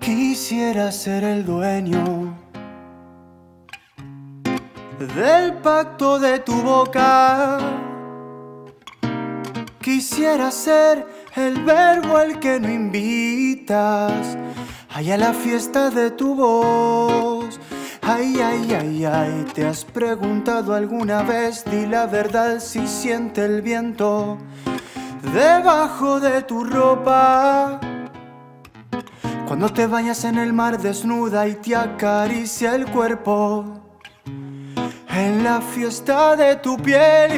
Quisiera ser el dueño del pacto de tu boca. Quisiera ser el verbo al que no invitas, allá la fiesta de tu voz. Ay, ay, ay, ay, ¿te has preguntado alguna vez? Di la verdad si siente el viento debajo de tu ropa. Cuando te bañas en el mar desnuda y te acaricia el cuerpo en la fiesta de tu piel.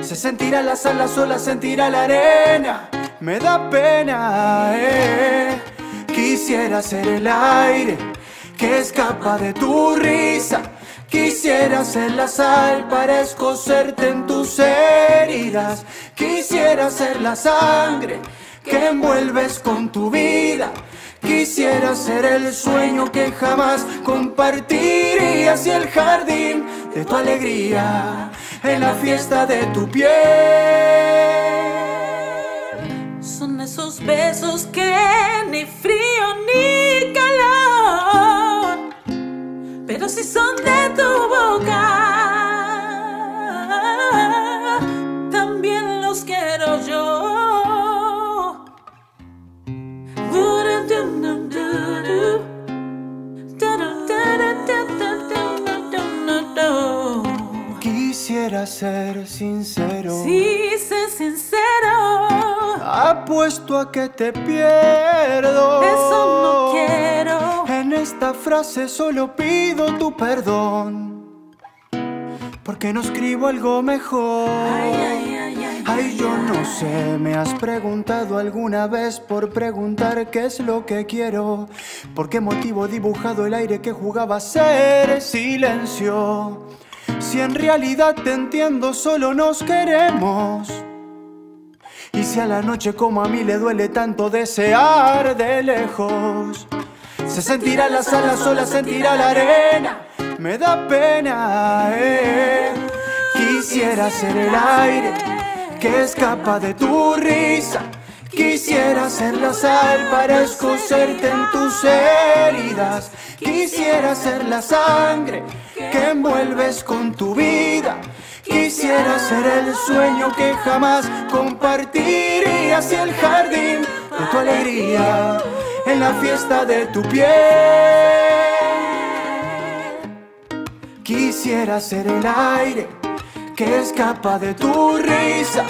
Se sentirá la sal, la sola, sentirá la arena. Me da pena, eh. Quisiera ser el aire que escapa de tu risa. Quisiera ser la sal para escocerte en tus heridas. Quisiera ser la sangre que envuelves con tu vida. Quisiera ser el sueño que jamás compartirías y el jardín de tu alegría en la fiesta de tu piel. Son esos besos que ni frío ni calor, pero si son de tu boca. También los quiero yo. Quisiera ser sincero. Sí, sé sincero. Apuesto a que te pierdo. Frase solo pido tu perdón. Porque no escribo algo mejor. Ay, yo no sé, me has preguntado alguna vez por preguntar qué es lo que quiero. ¿Por qué motivo he dibujado el aire que jugaba a ser silencio? Si en realidad te entiendo, solo nos queremos. Y si a la noche como a mí le duele tanto desear de lejos, se sentirá la sala sola, sentirá la arena. Me da pena, eh. Quisiera ser el aire que escapa de tu risa. Quisiera ser la sal para escocerte en tus heridas. Quisiera ser la sangre que envuelves con tu vida. Quisiera ser el sueño que jamás compartirías y el jardín de tu alegría en la fiesta de tu piel. Quisiera ser el aire que escapa de tu risa.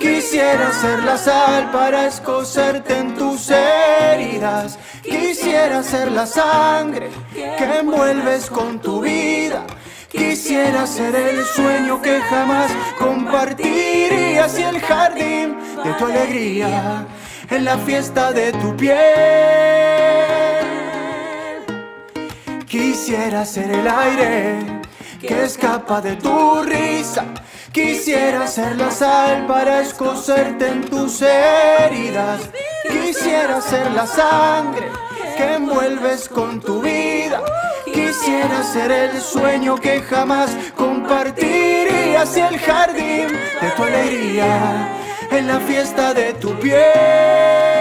Quisiera ser la sal para escocerte en tus heridas. Quisiera ser la sangre que envuelves con tu vida. Quisiera ser el sueño que jamás compartirías y el jardín de tu alegría en la fiesta de tu piel. Quisiera ser el aire que escapa de tu risa. Quisiera ser la sal para escocerte en tus heridas. Quisiera ser la sangre que envuelves con tu vida. Quisiera ser el sueño que jamás compartirías y el jardín de tu alegría en la fiesta de tu piel.